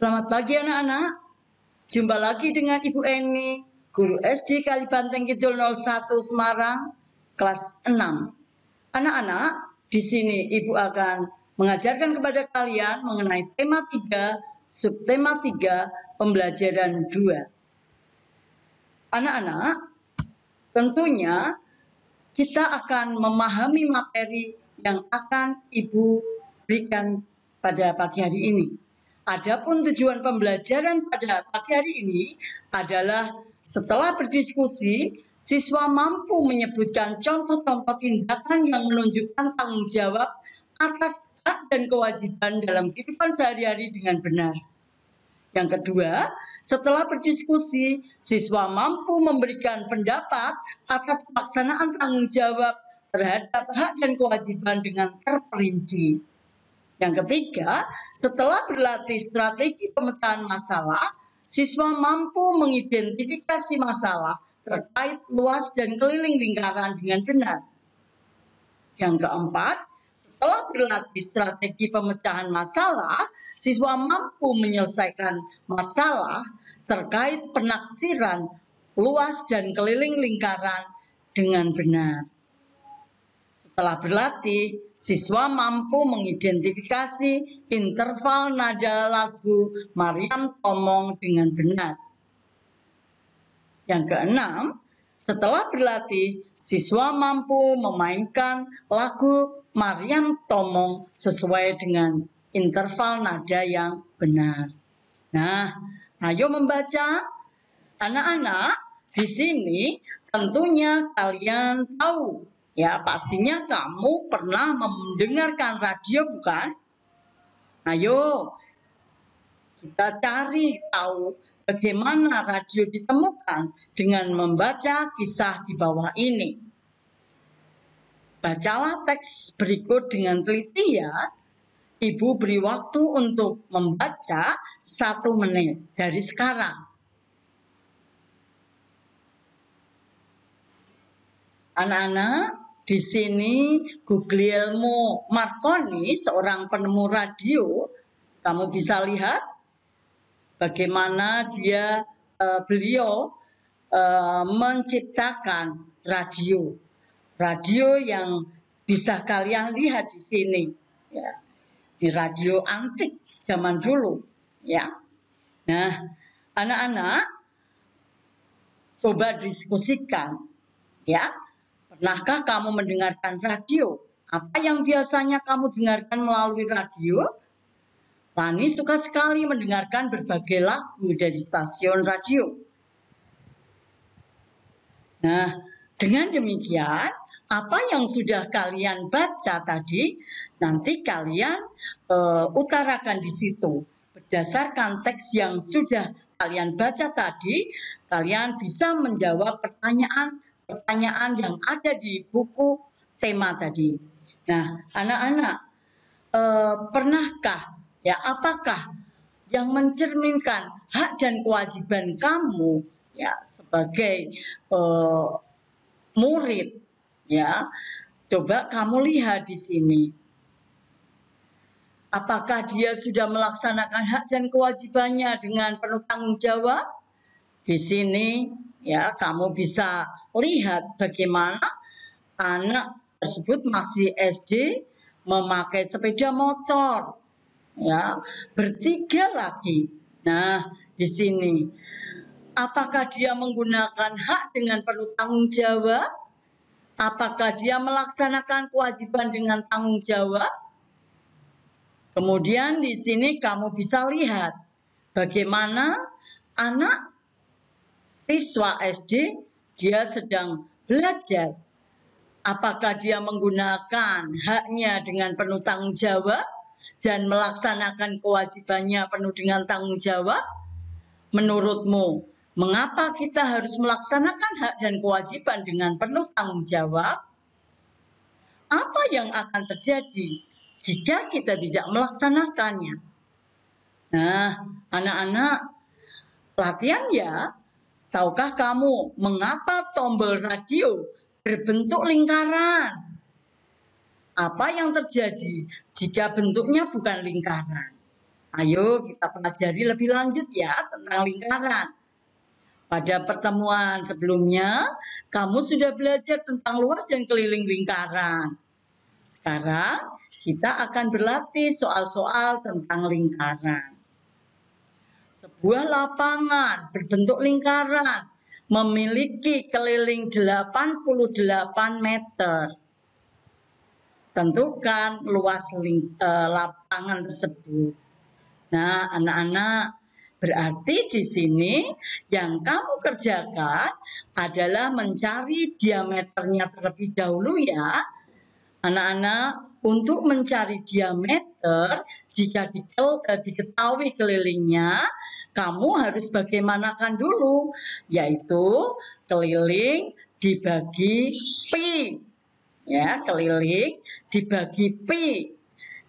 Selamat pagi anak-anak. Jumpa lagi dengan Ibu Eni, guru SD Kalibanteng Kidul 01 Semarang, kelas 6. Anak-anak, di sini Ibu akan mengajarkan kepada kalian mengenai tema 3, subtema 3, pembelajaran 2. Anak-anak, tentunya kita akan memahami materi yang akan Ibu berikan pada pagi hari ini. Adapun tujuan pembelajaran pada pagi hari ini adalah setelah berdiskusi, siswa mampu menyebutkan contoh-contoh tindakan yang menunjukkan tanggung jawab atas hak dan kewajiban dalam kehidupan sehari-hari dengan benar. Yang kedua, setelah berdiskusi, siswa mampu memberikan pendapat atas pelaksanaan tanggung jawab terhadap hak dan kewajiban dengan terperinci. Yang ketiga, setelah berlatih strategi pemecahan masalah, siswa mampu mengidentifikasi masalah terkait luas dan keliling lingkaran dengan benar. Yang keempat, setelah berlatih strategi pemecahan masalah, siswa mampu menyelesaikan masalah terkait penaksiran luas dan keliling lingkaran dengan benar. Setelah berlatih, siswa mampu mengidentifikasi interval nada lagu Mariam Tomong dengan benar. Yang keenam, setelah berlatih, siswa mampu memainkan lagu Mariam Tomong sesuai dengan interval nada yang benar. Nah, ayo membaca. Anak-anak, di sini tentunya kalian tahu Ya, pastinya kamu pernah mendengarkan radio bukan? Ayo, kita cari tahu bagaimana radio ditemukan dengan membaca kisah di bawah ini. Bacalah teks berikut dengan teliti ya. Ibu beri waktu untuk membaca satu menit dari sekarang. Anak-anak, di sini Guglielmo Marconi, seorang penemu radio, kamu bisa lihat bagaimana dia uh, beliau uh, menciptakan radio. Radio yang bisa kalian lihat di sini, ya. Di radio antik zaman dulu, ya. Nah, anak-anak coba diskusikan, ya Pernahkah kamu mendengarkan radio? Apa yang biasanya kamu dengarkan melalui radio? Lani suka sekali mendengarkan berbagai lagu dari stasiun radio. Nah, dengan demikian, apa yang sudah kalian baca tadi, nanti kalian uh, utarakan di situ. Berdasarkan teks yang sudah kalian baca tadi, kalian bisa menjawab pertanyaan pertanyaan yang ada di buku tema tadi. Nah, anak-anak, eh, pernahkah ya apakah yang mencerminkan hak dan kewajiban kamu ya sebagai eh, murid ya? Coba kamu lihat di sini. Apakah dia sudah melaksanakan hak dan kewajibannya dengan penuh tanggung jawab? Di sini ya kamu bisa lihat bagaimana anak tersebut masih SD memakai sepeda motor. Ya bertiga lagi. Nah di sini. Apakah dia menggunakan hak dengan penuh tanggung jawab? Apakah dia melaksanakan kewajiban dengan tanggung jawab? Kemudian di sini kamu bisa lihat bagaimana anak siswa SD dia sedang belajar. Apakah dia menggunakan haknya dengan penuh tanggung jawab dan melaksanakan kewajibannya penuh dengan tanggung jawab? Menurutmu, mengapa kita harus melaksanakan hak dan kewajiban dengan penuh tanggung jawab? Apa yang akan terjadi jika kita tidak melaksanakannya? Nah, anak-anak, latihan ya Tahukah kamu mengapa tombol radio berbentuk lingkaran? Apa yang terjadi jika bentuknya bukan lingkaran? Ayo kita pelajari lebih lanjut ya tentang lingkaran. Pada pertemuan sebelumnya, kamu sudah belajar tentang luas dan keliling lingkaran. Sekarang kita akan berlatih soal-soal tentang lingkaran. Sebuah lapangan berbentuk lingkaran memiliki keliling 88 meter. Tentukan luas ling, eh, lapangan tersebut. Nah, anak-anak, berarti di sini yang kamu kerjakan adalah mencari diameternya terlebih dahulu ya. Anak-anak, untuk mencari diameter, jika eh, diketahui kelilingnya, kamu harus bagaimanakan dulu, yaitu keliling dibagi pi. Ya, keliling dibagi pi.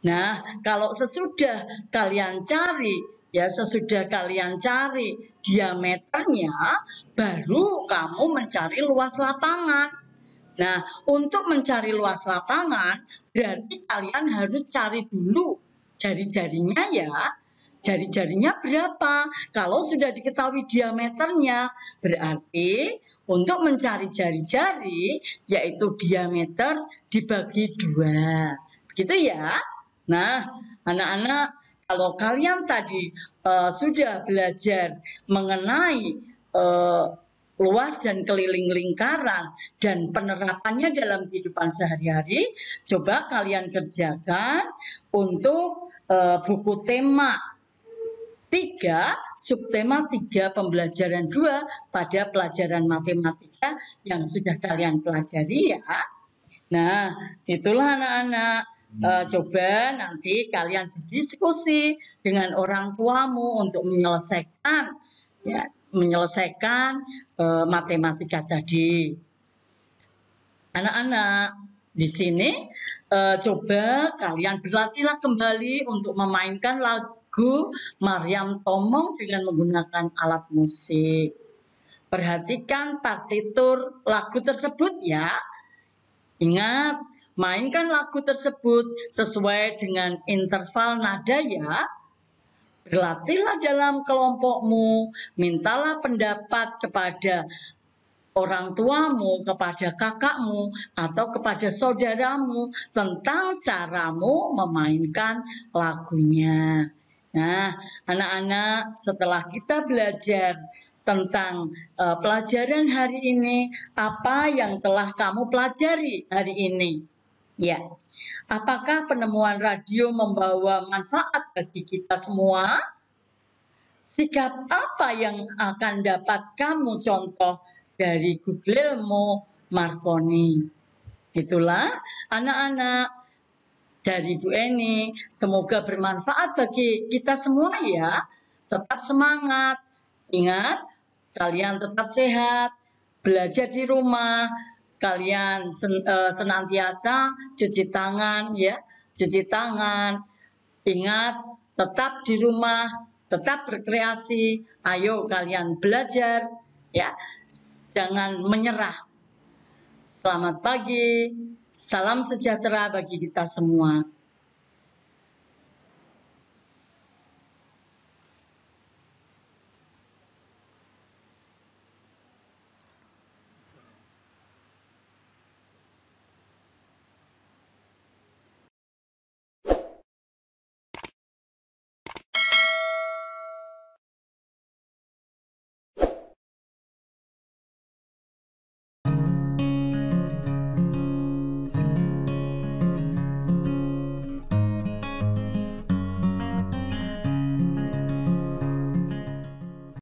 Nah, kalau sesudah kalian cari, ya sesudah kalian cari diameternya, baru kamu mencari luas lapangan. Nah, untuk mencari luas lapangan, berarti kalian harus cari dulu jari-jarinya ya. Jari-jarinya berapa? Kalau sudah diketahui diameternya, berarti untuk mencari jari-jari, yaitu diameter dibagi dua. Begitu ya? Nah, anak-anak, kalau kalian tadi uh, sudah belajar mengenai uh, luas dan keliling lingkaran dan penerapannya dalam kehidupan sehari-hari, coba kalian kerjakan untuk uh, buku tema 3, subtema 3 pembelajaran 2 pada pelajaran matematika yang sudah kalian pelajari ya. Nah, itulah anak-anak uh, coba nanti kalian berdiskusi dengan orang tuamu untuk menyelesaikan ya menyelesaikan uh, matematika tadi. Anak-anak di sini uh, coba kalian berlatihlah kembali untuk memainkan lagu Maryam Tomong dengan menggunakan alat musik. Perhatikan partitur lagu tersebut ya. Ingat, Mainkan lagu tersebut sesuai dengan interval nada ya. Berlatihlah dalam kelompokmu, mintalah pendapat kepada orang tuamu, kepada kakakmu, atau kepada saudaramu tentang caramu memainkan lagunya. Nah, anak-anak, setelah kita belajar tentang uh, pelajaran hari ini, apa yang telah kamu pelajari hari ini? Ya, apakah penemuan radio membawa manfaat bagi kita semua? Sikap apa yang akan dapat kamu contoh dari Guglielmo Marconi? Itulah anak-anak dari Bu Eni. Semoga bermanfaat bagi kita semua ya. Tetap semangat. Ingat, kalian tetap sehat. Belajar di rumah kalian sen, uh, senantiasa cuci tangan ya, cuci tangan. Ingat tetap di rumah, tetap berkreasi. Ayo kalian belajar ya. Jangan menyerah. Selamat pagi. Salam sejahtera bagi kita semua.